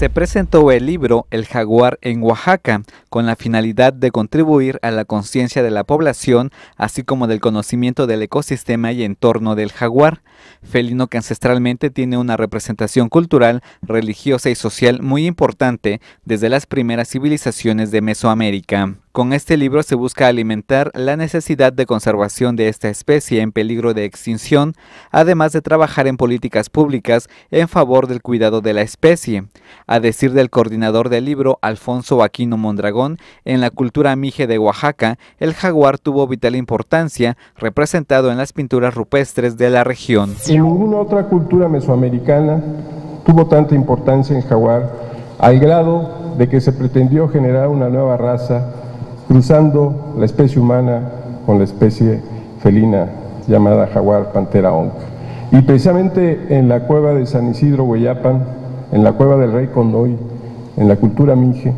se presentó el libro El jaguar en Oaxaca, con la finalidad de contribuir a la conciencia de la población, así como del conocimiento del ecosistema y entorno del jaguar, felino que ancestralmente tiene una representación cultural, religiosa y social muy importante desde las primeras civilizaciones de Mesoamérica. Con este libro se busca alimentar la necesidad de conservación de esta especie en peligro de extinción, además de trabajar en políticas públicas en favor del cuidado de la especie. A decir del coordinador del libro, Alfonso Aquino Mondragón, en la cultura mije de Oaxaca, el jaguar tuvo vital importancia, representado en las pinturas rupestres de la región. En ninguna otra cultura mesoamericana tuvo tanta importancia el jaguar, al grado de que se pretendió generar una nueva raza cruzando la especie humana con la especie felina llamada jaguar pantera onca. Y precisamente en la cueva de San Isidro Hueyapan, en la cueva del Rey Condoy, en la cultura mije,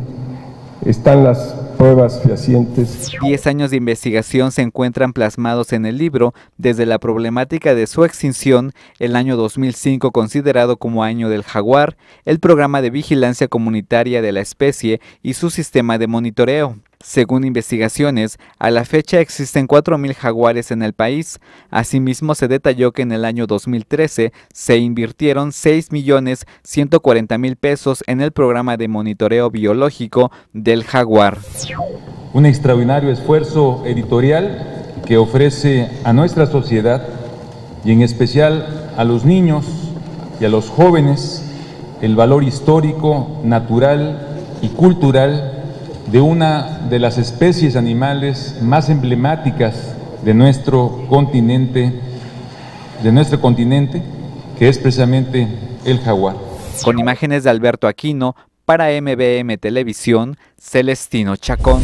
están las pruebas fehacientes. Diez años de investigación se encuentran plasmados en el libro, desde la problemática de su extinción, el año 2005 considerado como año del jaguar, el programa de vigilancia comunitaria de la especie y su sistema de monitoreo. Según investigaciones, a la fecha existen 4.000 jaguares en el país. Asimismo, se detalló que en el año 2013 se invirtieron 6.140.000 pesos en el programa de monitoreo biológico del jaguar. Un extraordinario esfuerzo editorial que ofrece a nuestra sociedad y en especial a los niños y a los jóvenes el valor histórico, natural y cultural de una de las especies animales más emblemáticas de nuestro continente, de nuestro continente, que es precisamente el jaguar. Con imágenes de Alberto Aquino, para MBM Televisión, Celestino Chacón.